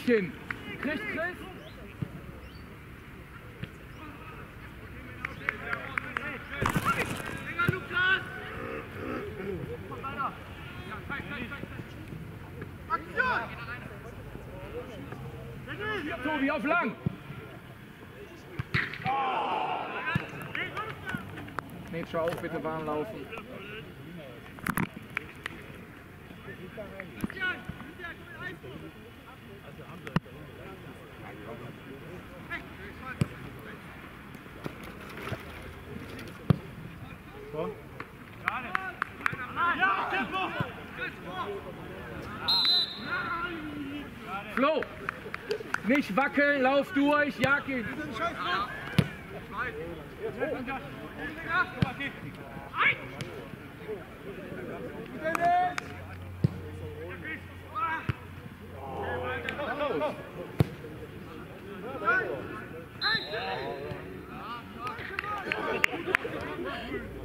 hin. Kriegt Chris? Tobi auf lang. Nee, schau auf, bitte warm laufen. Flo, nicht wackeln, lauf durch, jag ihn. Nicht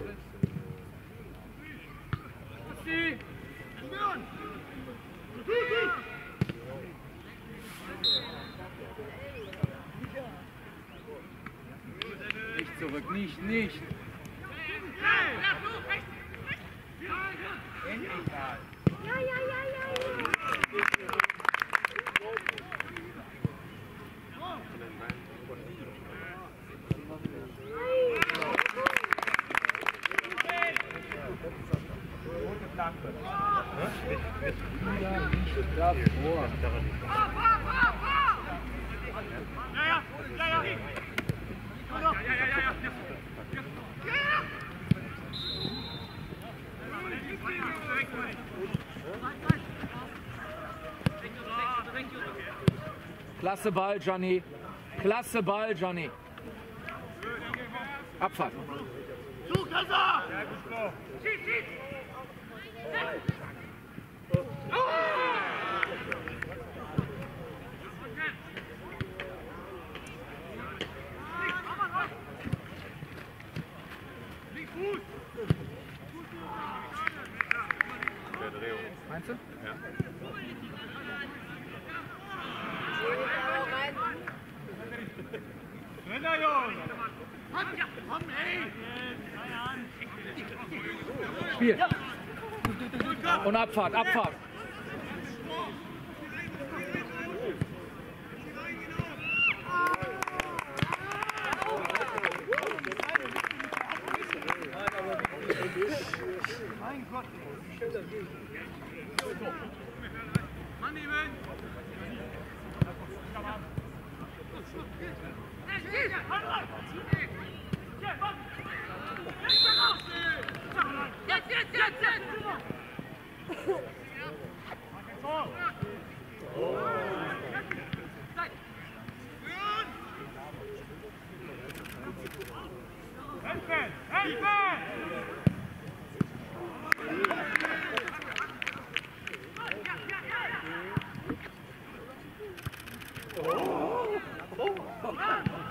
zurück, nicht, nicht. Ja, ja, ja, ja, ja. Davor. Klasse Ball, Gianni. Klasse Ball, Gianni. Abfahrt. Meinst du? Spiel. Und Abfahrt, Abfahrt. Jetzt,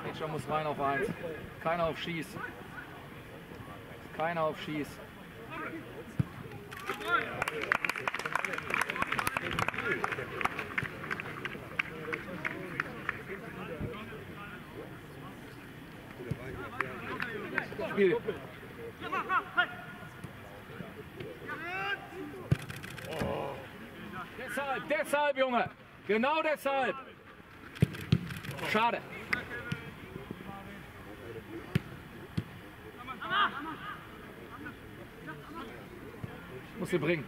Hitcher muss rein auf 1. Keiner auf Schieß. Keiner auf Schieß. Spiel. Deshalb, deshalb, Junge. Genau deshalb. Schade. Muss sie bringen.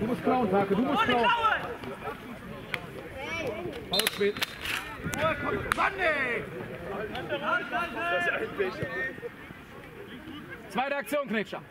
Du musst klauen, Tage, du musst klauen. Ausspiel. Zweite Aktion, Knetscher.